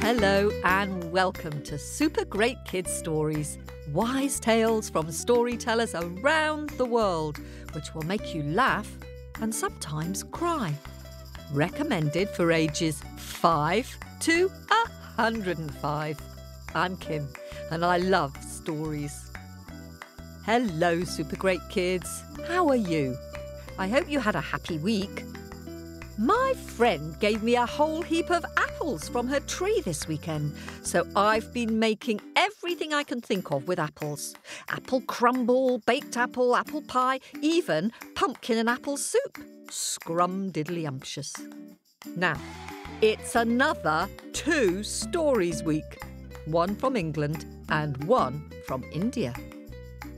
Hello and welcome to Super Great Kids Stories, wise tales from storytellers around the world, which will make you laugh and sometimes cry. Recommended for ages 5 to 105. I'm Kim and I love stories. Hello, Super Great Kids. How are you? I hope you had a happy week. My friend gave me a whole heap of apples from her tree this weekend, so I've been making everything I can think of with apples apple crumble, baked apple, apple pie, even pumpkin and apple soup. Scrum diddly umptious. Now, it's another two stories week one from England and one from India.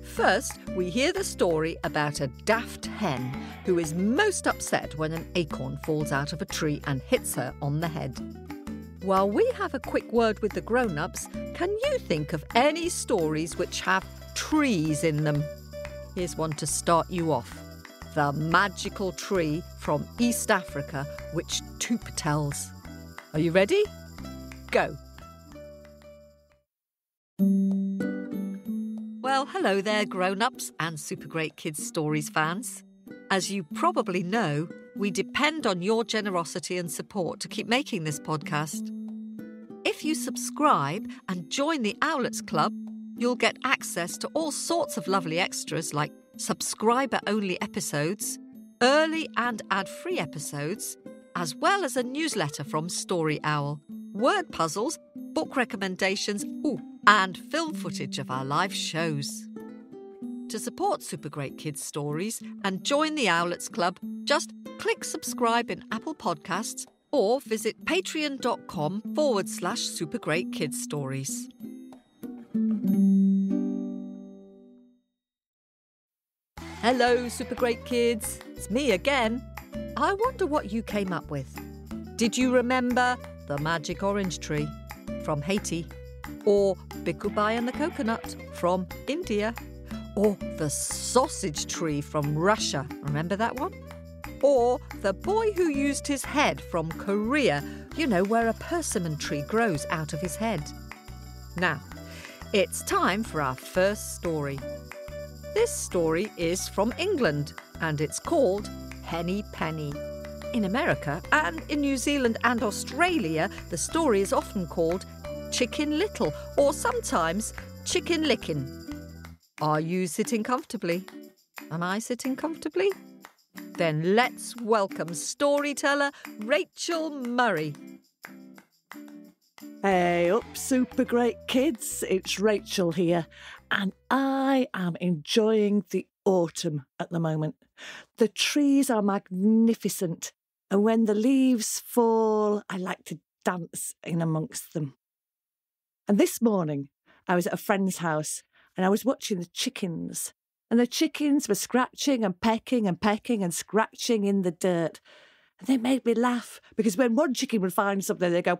First, we hear the story about a daft hen who is most upset when an acorn falls out of a tree and hits her on the head. While we have a quick word with the grown ups, can you think of any stories which have trees in them? Here's one to start you off The Magical Tree from East Africa, which Toop tells. Are you ready? Go. Well, hello there, grown ups and Super Great Kids Stories fans. As you probably know, we depend on your generosity and support to keep making this podcast. If you subscribe and join the Owlets Club, you'll get access to all sorts of lovely extras like subscriber only episodes, early and ad free episodes, as well as a newsletter from Story Owl, word puzzles, book recommendations, ooh, and film footage of our live shows. To support Super Great Kids Stories and join the Owlets Club, just click subscribe in Apple Podcasts or visit patreon.com forward slash super great kids stories. Hello, Super Great Kids. It's me again. I wonder what you came up with. Did you remember the magic orange tree from Haiti? Or Bikubai and the coconut from India? Or the sausage tree from Russia? Remember that one? Or the boy who used his head from Korea, you know, where a persimmon tree grows out of his head. Now, it's time for our first story. This story is from England and it's called Henny Penny. In America and in New Zealand and Australia, the story is often called Chicken Little or sometimes Chicken Lickin'. Are you sitting comfortably? Am I sitting comfortably? Then let's welcome storyteller Rachel Murray. Hey up, super great kids. It's Rachel here, and I am enjoying the autumn at the moment. The trees are magnificent, and when the leaves fall, I like to dance in amongst them. And this morning, I was at a friend's house and I was watching the chickens. And the chickens were scratching and pecking and pecking and scratching in the dirt. And they made me laugh because when one chicken would find something, they'd go,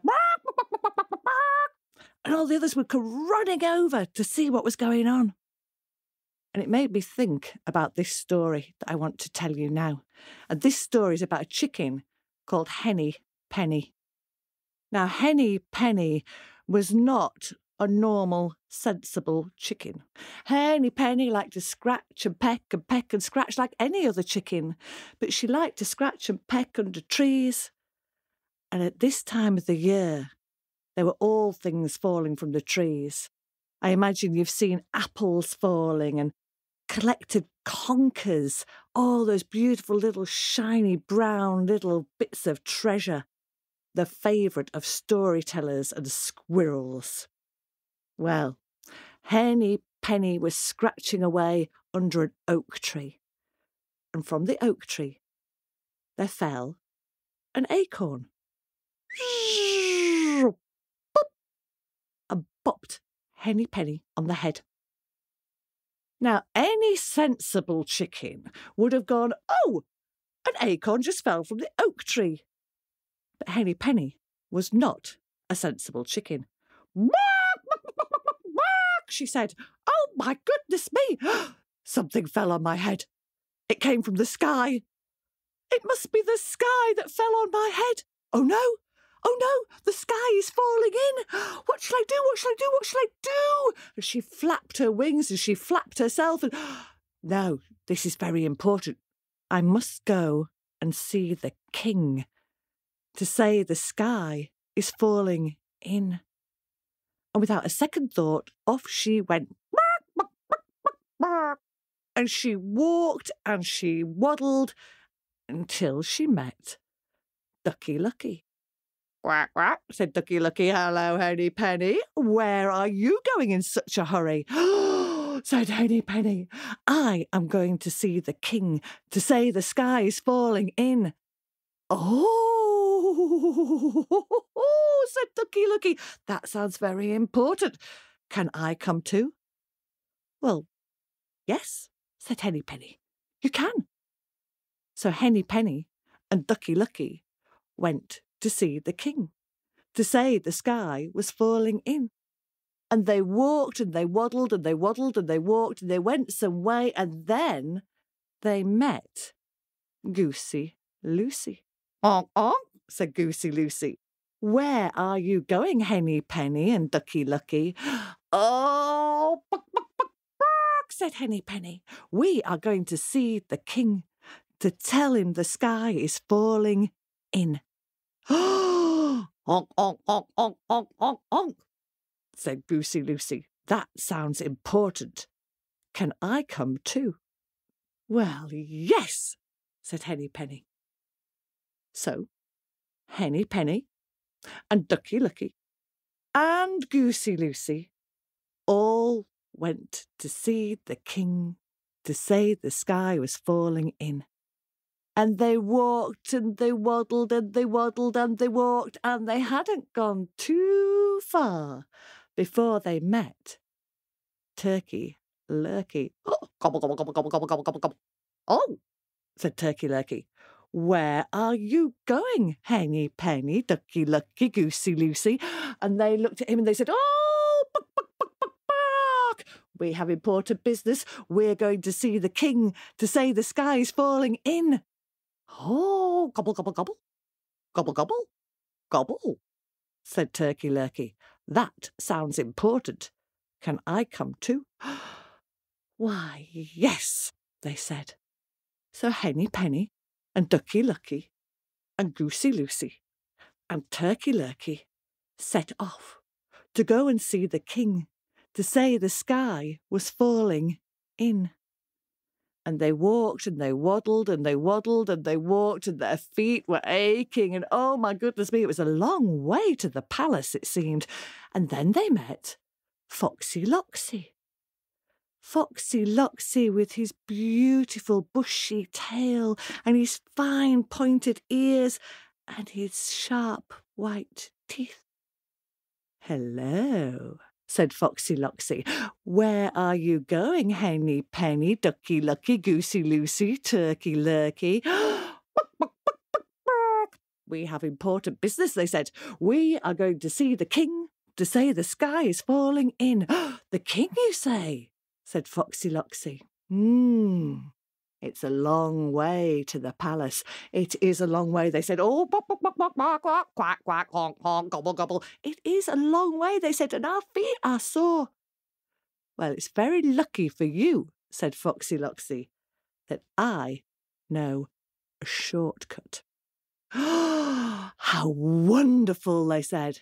and all the others would come running over to see what was going on. And it made me think about this story that I want to tell you now. And this story is about a chicken called Henny Penny. Now, Henny Penny was not a normal, sensible chicken. Henny Penny liked to scratch and peck and peck and scratch like any other chicken, but she liked to scratch and peck under trees. And at this time of the year, there were all things falling from the trees. I imagine you've seen apples falling and collected conkers, all those beautiful little shiny brown little bits of treasure, the favourite of storytellers and squirrels. Well, Henny Penny was scratching away under an oak tree, and from the oak tree there fell an acorn. And bopped Henny Penny on the head. Now, any sensible chicken would have gone, Oh, an acorn just fell from the oak tree. But Henny Penny was not a sensible chicken she said. Oh, my goodness me! Something fell on my head. It came from the sky. It must be the sky that fell on my head. Oh no! Oh no! The sky is falling in! What shall I do? What shall I do? What shall I do? And she flapped her wings and she flapped herself and. No, this is very important. I must go and see the king to say the sky is falling in. And without a second thought, off she went. And she walked and she waddled until she met Ducky Lucky. Quack, quack, said Ducky Lucky. Hello, Henny Penny. Where are you going in such a hurry? said Henny Penny. I am going to see the king to say the sky is falling in. Oh, Oh, said Ducky Lucky. That sounds very important. Can I come too? Well, yes, said Henny Penny. You can. So Henny Penny and Ducky Lucky went to see the king, to say the sky was falling in. And they walked and they waddled and they waddled and they walked and they went some way and then they met Goosey Lucy. Onk, onk, said Goosey Lucy. Where are you going, Henny Penny and Ducky Lucky? Oh, buck, buck, buck, buck, said Henny Penny. We are going to see the king to tell him the sky is falling in. honk, honk, honk, honk, honk, honk, honk, said Goosey Lucy. That sounds important. Can I come too? Well, yes, said Henny Penny. So, Henny Penny and Ducky Lucky and Goosey Lucy all went to see the king to say the sky was falling in. And they walked and they waddled and they waddled and they walked and they hadn't gone too far before they met Turkey Lurkey. Oh, gobble, gobble, gobble, gobble, gobble, gobble, gobble. Oh, said Turkey Lurkey. Where are you going, Henny Penny, Ducky Lucky, Goosey Lucy? And they looked at him and they said, Oh, buck, buck, buck, buck, buck. We have important business. We're going to see the king to say the sky's falling in. Oh, gobble, gobble, gobble. Gobble, gobble. Gobble, said Turkey Lurkey. That sounds important. Can I come too? Why, yes, they said. So Henny Penny and Ducky Lucky and Goosey Lucy and Turkey Lurkey set off to go and see the king to say the sky was falling in. And they walked and they waddled and they waddled and they walked and their feet were aching. And oh my goodness me, it was a long way to the palace, it seemed. And then they met Foxy Loxy. Foxy Loxy with his beautiful bushy tail and his fine pointed ears and his sharp white teeth. Hello, said Foxy Loxy. Where are you going, Henny Penny, Ducky Lucky, Goosey Lucy, Turkey Lurkey? we have important business, they said. We are going to see the king to say the sky is falling in. the king, you say? Said Foxy Loxy. Hmm. It's a long way to the palace. It is a long way, they said. Oh, bok, bok, bok, bok, bok, quack, quack, quack, honk, honk, gobble, gobble. It is a long way, they said, and our feet are sore. Well, it's very lucky for you, said Foxy Loxy, that I know a shortcut. How wonderful, they said.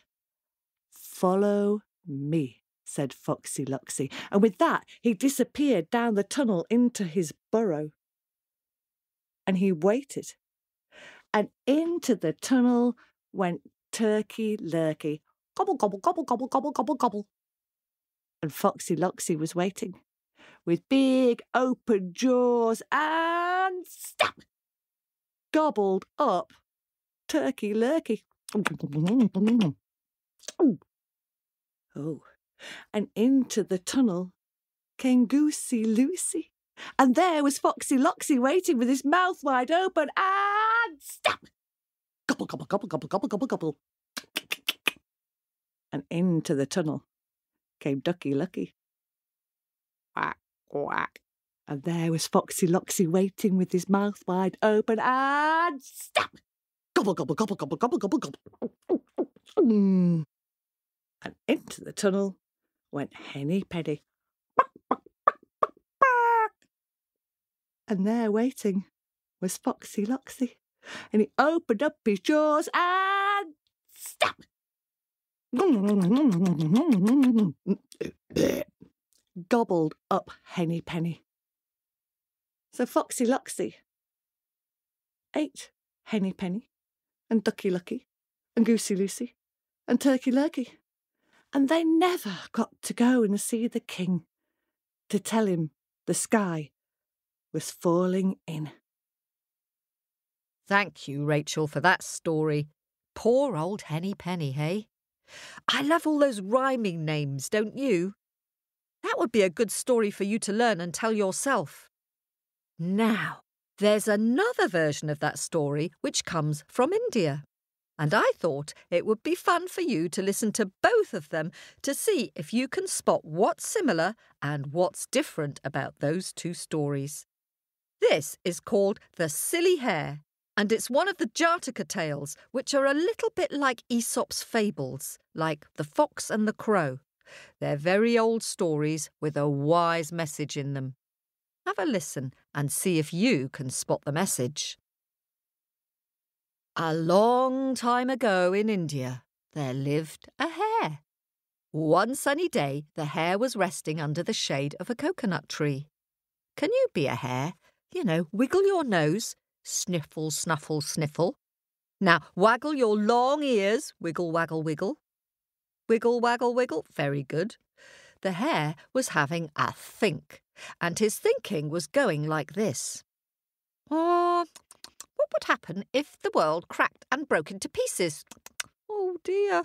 Follow me said Foxy Loxy, and with that he disappeared down the tunnel into his burrow. And he waited, and into the tunnel went Turkey Lurkey, gobble, gobble, gobble, gobble, gobble, gobble, gobble. And Foxy Loxy was waiting, with big open jaws, and stop! Gobbled up Turkey Lurkey. Oh, and into the tunnel came Goosey Lucy. And there was Foxy Loxy waiting with his mouth wide open and stop! Gobble, gobble, gobble, gobble, gobble, gobble, gobble. And into the tunnel came Ducky Lucky. quack, quack. And there was Foxy Loxy waiting with his mouth wide open and stop! Gobble, gobble, gobble, gobble, gobble, gobble, gobble. And into the tunnel went Henny Penny. And there waiting was Foxy Loxy. And he opened up his jaws and stop! Gobbled up Henny Penny. So Foxy Loxy ate Henny Penny and Ducky Lucky and Goosey Lucy and Turkey Lurkey. And they never got to go and see the king to tell him the sky was falling in. Thank you, Rachel, for that story. Poor old Henny Penny, hey? I love all those rhyming names, don't you? That would be a good story for you to learn and tell yourself. Now, there's another version of that story which comes from India. And I thought it would be fun for you to listen to both of them to see if you can spot what's similar and what's different about those two stories. This is called The Silly Hare, and it's one of the Jataka tales, which are a little bit like Aesop's fables, like The Fox and the Crow. They're very old stories with a wise message in them. Have a listen and see if you can spot the message. A long time ago in India, there lived a hare. One sunny day, the hare was resting under the shade of a coconut tree. Can you be a hare? You know, wiggle your nose, sniffle, snuffle, sniffle. Now, waggle your long ears, wiggle, waggle, wiggle. Wiggle, waggle, wiggle. Very good. The hare was having a think, and his thinking was going like this. Oh, what would happen if the world cracked and broke into pieces? Oh dear.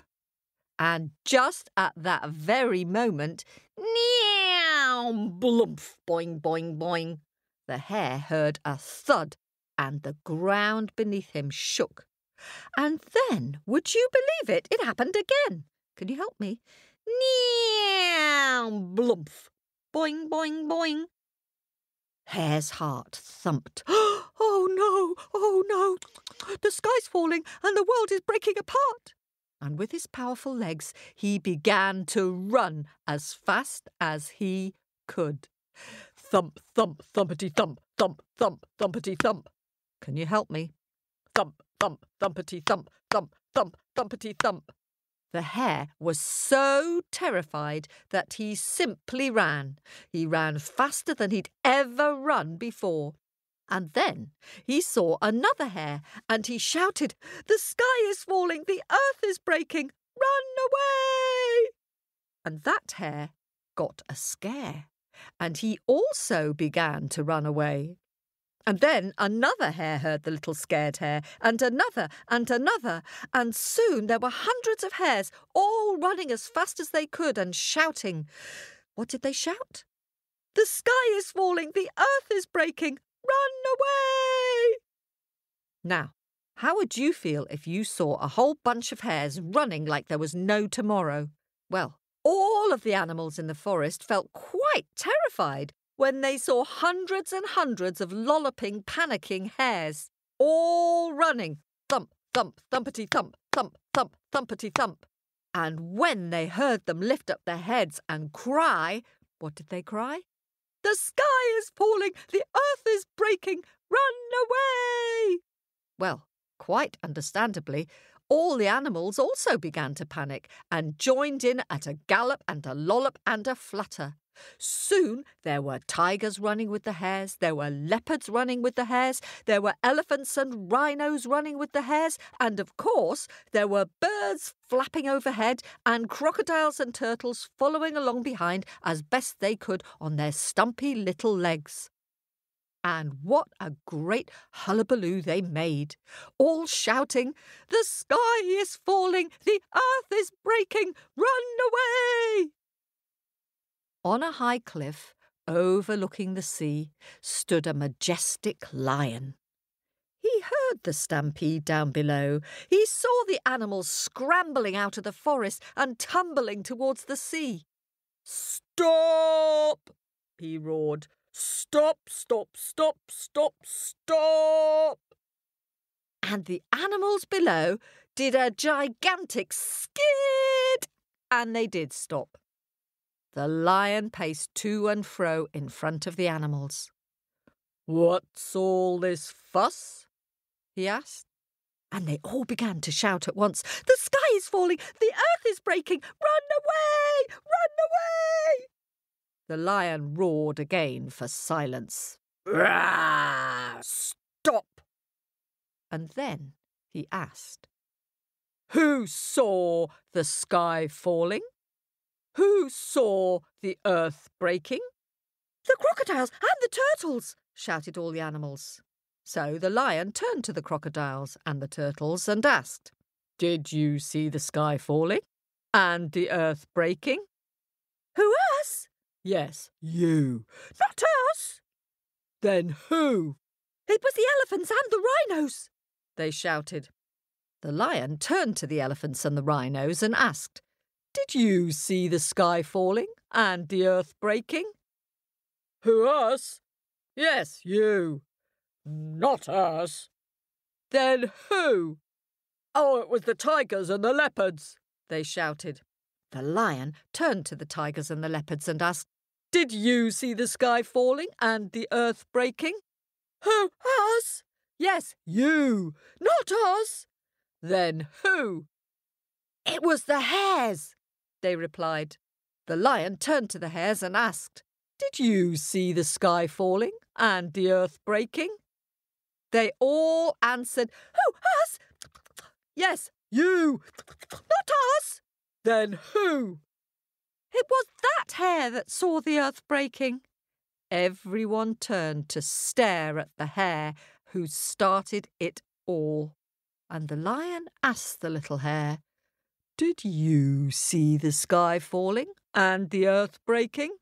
And just at that very moment, meow, blumph, boing, boing, boing, the hare heard a thud and the ground beneath him shook. And then, would you believe it, it happened again. Can you help me? Meow, blumph, boing, boing, boing. Hare's heart thumped. Oh no, oh no, the sky's falling and the world is breaking apart. And with his powerful legs, he began to run as fast as he could. Thump, thump, thumpety thump, thump, thump, thumpety thump. Can you help me? Thump, thump, thumpety thump, thump, thump, thumpety thump. The hare was so terrified that he simply ran. He ran faster than he'd ever run before. And then he saw another hare, and he shouted, The sky is falling, the earth is breaking, run away! And that hare got a scare, and he also began to run away. And then another hare heard the little scared hare, and another, and another, and soon there were hundreds of hares, all running as fast as they could and shouting. What did they shout? The sky is falling, the earth is breaking, run away! Now, how would you feel if you saw a whole bunch of hares running like there was no tomorrow? Well, all of the animals in the forest felt quite terrified when they saw hundreds and hundreds of lolloping, panicking hares, all running thump, thump, thumpety thump, thump, thump, thumpety thump. And when they heard them lift up their heads and cry, what did they cry? The sky is falling, the earth is breaking, run away! Well, quite understandably, all the animals also began to panic and joined in at a gallop and a lollop and a flutter. Soon there were tigers running with the hares, there were leopards running with the hares, there were elephants and rhinos running with the hares, and of course there were birds flapping overhead and crocodiles and turtles following along behind as best they could on their stumpy little legs. And what a great hullabaloo they made, all shouting, The sky is falling, the earth is breaking, run away! On a high cliff, overlooking the sea, stood a majestic lion. He heard the stampede down below. He saw the animals scrambling out of the forest and tumbling towards the sea. Stop! he roared. Stop, stop, stop, stop, stop! And the animals below did a gigantic skid, and they did stop. The lion paced to and fro in front of the animals. What's all this fuss? he asked. And they all began to shout at once The sky is falling! The earth is breaking! Run away! Run away! The lion roared again for silence. Stop! And then he asked, Who saw the sky falling? Who saw the earth breaking? The crocodiles and the turtles, shouted all the animals. So the lion turned to the crocodiles and the turtles and asked, Did you see the sky falling? And the earth breaking? Who, us? Yes, you. Not us. Then who? It was the elephants and the rhinos, they shouted. The lion turned to the elephants and the rhinos and asked, Did you see the sky falling and the earth breaking? Who, us? Yes, you. Not us. Then who? Oh, it was the tigers and the leopards, they shouted. The lion turned to the tigers and the leopards and asked, Did you see the sky falling and the earth breaking? Who? Us? Yes, you. Not us. Then who? It was the hares, they replied. The lion turned to the hares and asked, Did you see the sky falling and the earth breaking? They all answered, Who, us? Yes, you. Not us. Then who? It was that hare that saw the earth breaking. Everyone turned to stare at the hare who started it all. And the lion asked the little hare, Did you see the sky falling and the earth breaking?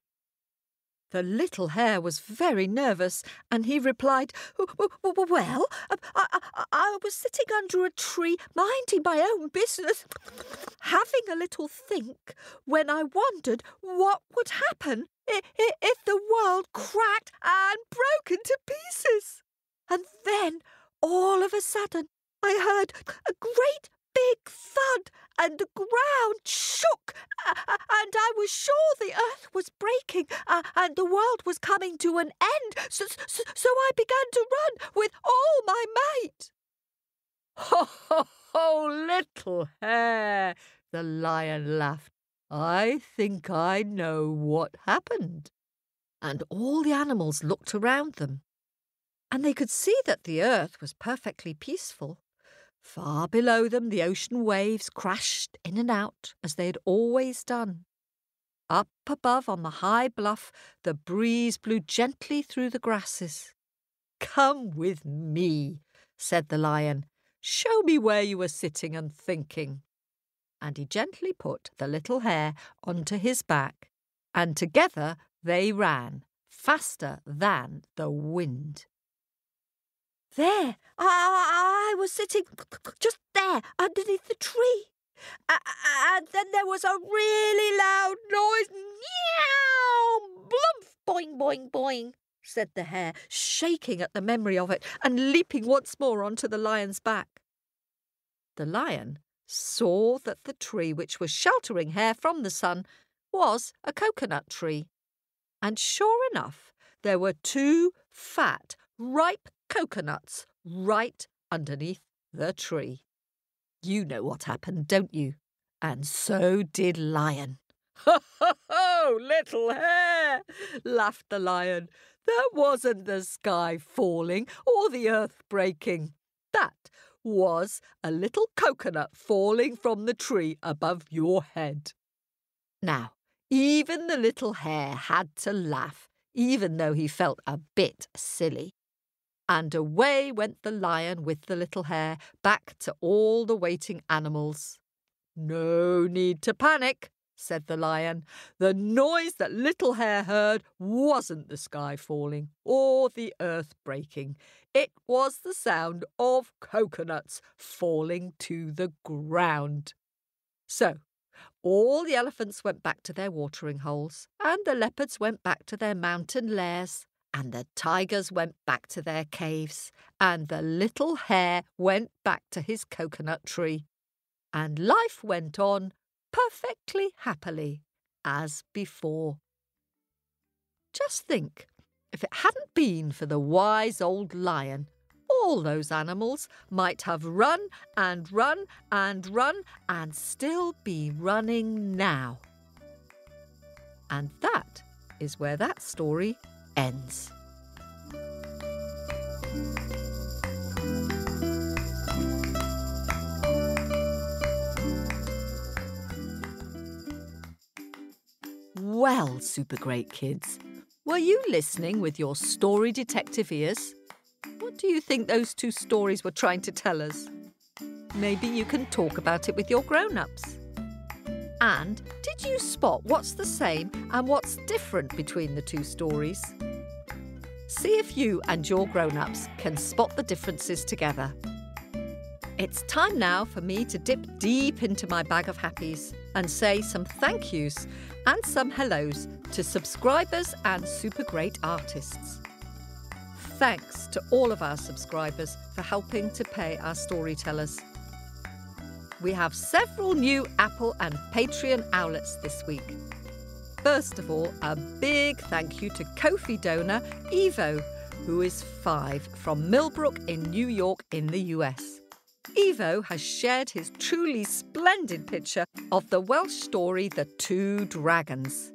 The little hare was very nervous, and he replied, Well, um, I, I, I, was sitting under a tree, minding my own business, having a little think, when I wondered what would happen if the world cracked and broke into pieces. And then, all of a sudden, I heard a great big thud and the ground shook, and I was sure the earth was breaking uh, and the world was coming to an end. So, so, so I began to run with all my might. Ho, ho, ho, little hare, the lion laughed. I think I know what happened. And all the animals looked around them, and they could see that the earth was perfectly peaceful. Far below them, the ocean waves crashed in and out as they had always done. Up above on the high bluff, the breeze blew gently through the grasses. Come with me, said the lion. Show me where you were sitting and thinking. And he gently put the little hare onto his back, and together they ran, faster than the wind. There, I, I was sitting just there underneath the tree. And then there was a really loud noise. Meow! Blumph! Boing, boing, boing, said the hare, shaking at the memory of it and leaping once more onto the lion's back. The lion saw that the tree which was sheltering Hare from the sun was a coconut tree. And sure enough, there were two fat, ripe coconuts right underneath the tree. You know what happened, don't you? And so did Lion. Ho, ho, ho, little hare! laughed the lion. That wasn't the sky falling or the earth breaking. That was a little coconut falling from the tree above your head. Now, even the little hare had to laugh, even though he felt a bit silly. And away went the lion with the little hare back to all the waiting animals. No need to panic, said the lion. The noise that little hare heard wasn't the sky falling or the earth breaking. It was the sound of coconuts falling to the ground. So, All the elephants went back to their watering holes, and the leopards went back to their mountain lairs, and the tigers went back to their caves, and the little hare went back to his coconut tree. And life went on perfectly happily as before. Just think, if it hadn't been for the wise old lion all those animals might have run and run and run and still be running now. And that is where that story ends. Well, super great kids, were you listening with your story detective ears? What do you think those two stories were trying to tell us? Maybe you can talk about it with your grown ups. And did you spot what's the same and what's different between the two stories? See if you and your grown ups can spot the differences together. It's time now for me to dip deep into my bag of happies and say some thank yous and some hellos to subscribers and super great artists. Thanks to all of our subscribers for helping to pay our storytellers. We have several new Apple and Patreon Owlets this week. First of all, a big thank you to Ko-fi donor Evo, who is five from Millbrook in New York in the US. Evo has shared his truly splendid picture of the Welsh story The Two Dragons.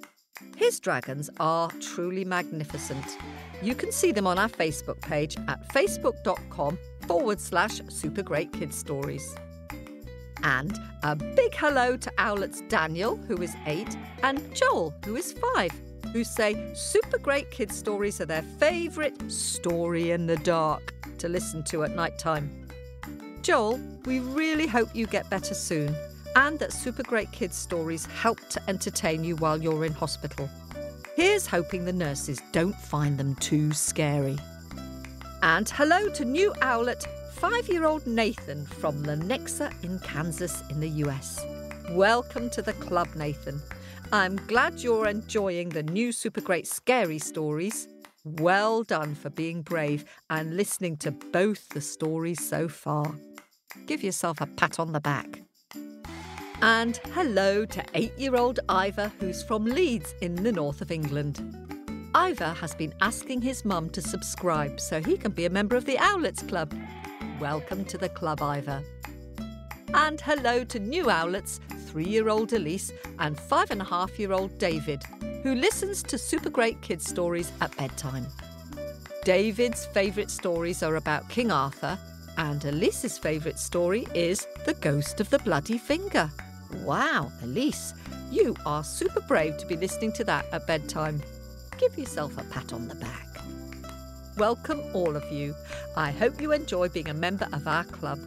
His dragons are truly magnificent. You can see them on our Facebook page at facebook.com forward slash super great kids stories. And a big hello to Owlet's Daniel, who is eight, and Joel, who is five, who say super great kids stories are their favourite story in the dark to listen to at night time. Joel, we really hope you get better soon and that Super Great Kids stories help to entertain you while you're in hospital. Here's hoping the nurses don't find them too scary. And hello to new owlet, five year old Nathan from Lenexa in Kansas in the US. Welcome to the club, Nathan. I'm glad you're enjoying the new Super Great Scary stories. Well done for being brave and listening to both the stories so far. Give yourself a pat on the back. And hello to eight year old Ivor, who's from Leeds in the north of England. Ivor has been asking his mum to subscribe so he can be a member of the Owlets Club. Welcome to the club, Ivor. And hello to new Owlets, three year old Elise and five and a half year old David, who listens to super great kids' stories at bedtime. David's favourite stories are about King Arthur, and Elise's favourite story is The Ghost of the Bloody Finger. Wow, Elise, you are super brave to be listening to that at bedtime. Give yourself a pat on the back. Welcome, all of you. I hope you enjoy being a member of our club.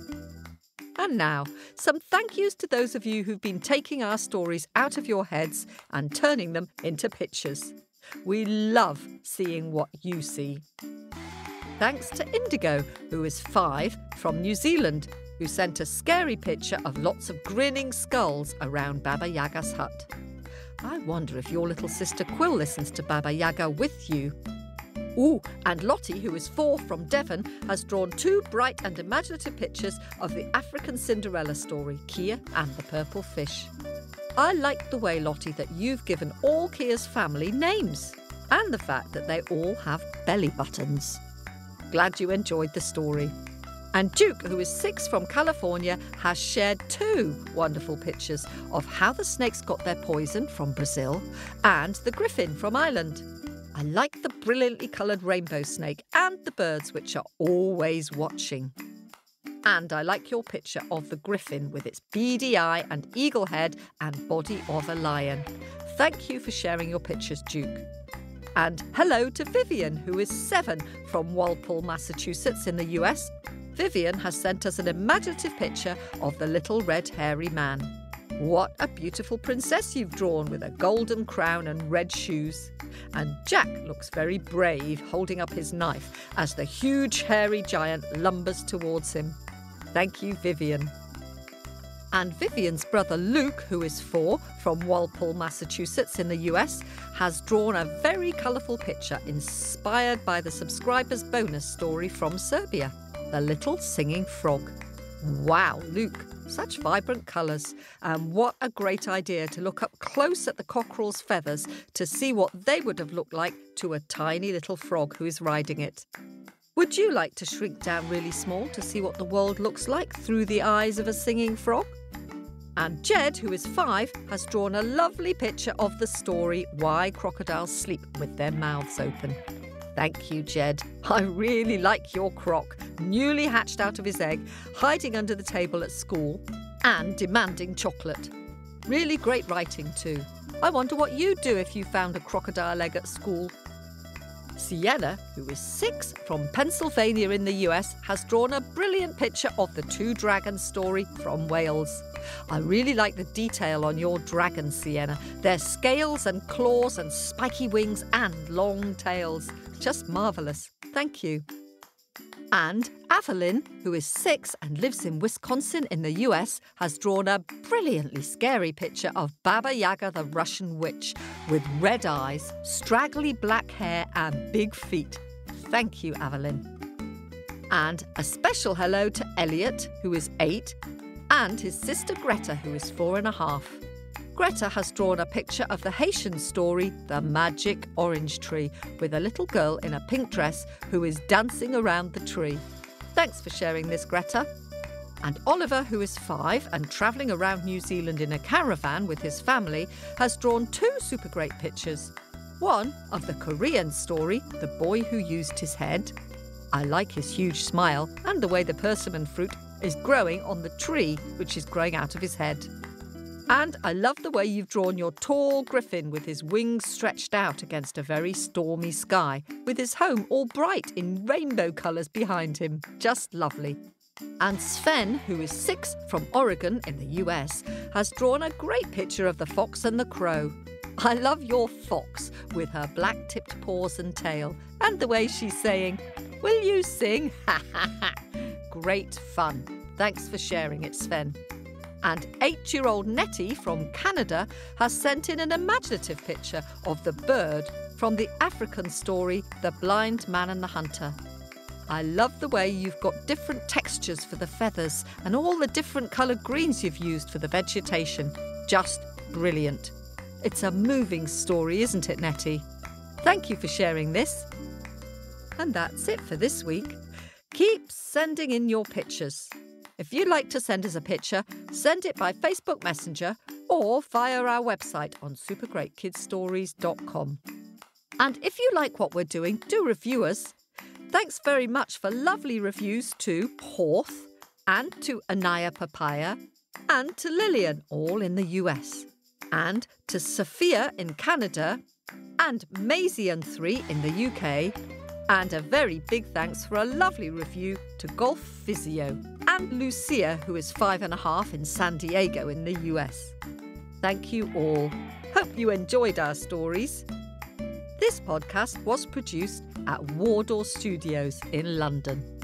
And now, some thank yous to those of you who've been taking our stories out of your heads and turning them into pictures. We love seeing what you see. Thanks to Indigo, who is five from New Zealand who sent a scary picture of lots of grinning skulls around Baba Yaga's hut. I wonder if your little sister Quill listens to Baba Yaga with you. Ooh, and Lottie, who is four from Devon, has drawn two bright and imaginative pictures of the African Cinderella story, Kia and the Purple Fish. I like the way, Lottie, that you've given all Kia's family names and the fact that they all have belly buttons. Glad you enjoyed the story. And Duke, who is six from California, has shared two wonderful pictures of how the snakes got their poison from Brazil and the griffin from Ireland. I like the brilliantly coloured rainbow snake and the birds which are always watching. And I like your picture of the griffin with its beady eye and eagle head and body of a lion. Thank you for sharing your pictures, Duke. And hello to Vivian, who is seven from Walpole, Massachusetts, in the US, Vivian has sent us an imaginative picture of the little red hairy man. What a beautiful princess you've drawn with a golden crown and red shoes. And Jack looks very brave holding up his knife as the huge hairy giant lumbers towards him. Thank you, Vivian. And Vivian's brother Luke, who is four, from Walpole, Massachusetts, in the US, has drawn a very colourful picture inspired by the subscriber's bonus story from Serbia The Little Singing Frog. Wow, Luke, such vibrant colours. And what a great idea to look up close at the cockerel's feathers to see what they would have looked like to a tiny little frog who is riding it. Would you like to shrink down really small to see what the world looks like through the eyes of a singing frog? And Jed, who is five, has drawn a lovely picture of the story Why Crocodiles Sleep with Their Mouths Open. Thank you, Jed. I really like your croc, newly hatched out of his egg, hiding under the table at school, and demanding chocolate. Really great writing, too. I wonder what you'd do if you found a crocodile egg at school. Sienna, who is six from Pennsylvania in the US, has drawn a brilliant picture of the two dragons story from Wales. I really like the detail on your dragons, Sienna. Their scales and claws and spiky wings and long tails. Just marvellous. Thank you. And Avalyn, who is six and lives in Wisconsin in the US, has drawn a brilliantly scary picture of Baba Yaga the Russian witch with red eyes, straggly black hair, and big feet. Thank you, Avalyn. And a special hello to Elliot, who is eight, and his sister Greta, who is four and a half. Greta has drawn a picture of the Haitian story, The Magic Orange Tree, with a little girl in a pink dress who is dancing around the tree. Thanks for sharing this, Greta. And Oliver, who is five and travelling around New Zealand in a caravan with his family, has drawn two super great pictures. One of the Korean story, The Boy Who Used His Head. I like his huge smile and the way the persimmon fruit is growing on the tree which is growing out of his head. And I love the way you've drawn your tall griffin with his wings stretched out against a very stormy sky, with his home all bright in rainbow colours behind him. Just lovely. And Sven, who is six from Oregon in the US, has drawn a great picture of the fox and the crow. I love your fox with her black tipped paws and tail, and the way she's saying, Will you sing? Ha ha ha! Great fun. Thanks for sharing it, Sven. And eight year old Nettie from Canada has sent in an imaginative picture of the bird from the African story The Blind Man and the Hunter. I love the way you've got different textures for the feathers and all the different coloured greens you've used for the vegetation. Just brilliant. It's a moving story, isn't it, Nettie? Thank you for sharing this. And that's it for this week. Keep sending in your pictures. If you'd like to send us a picture, send it by Facebook Messenger or via our website on supergreatkidsstories.com. And if you like what we're doing, do review us. Thanks very much for lovely reviews to Porth and to Anaya Papaya and to Lillian, all in the US, and to Sophia in Canada and Maisie and Three in the UK and a very big thanks for a lovely review to Golf Physio and Lucia, who is five and a half in San Diego in the US. Thank you all. Hope you enjoyed our stories. This podcast was produced at Wardour Studios in London.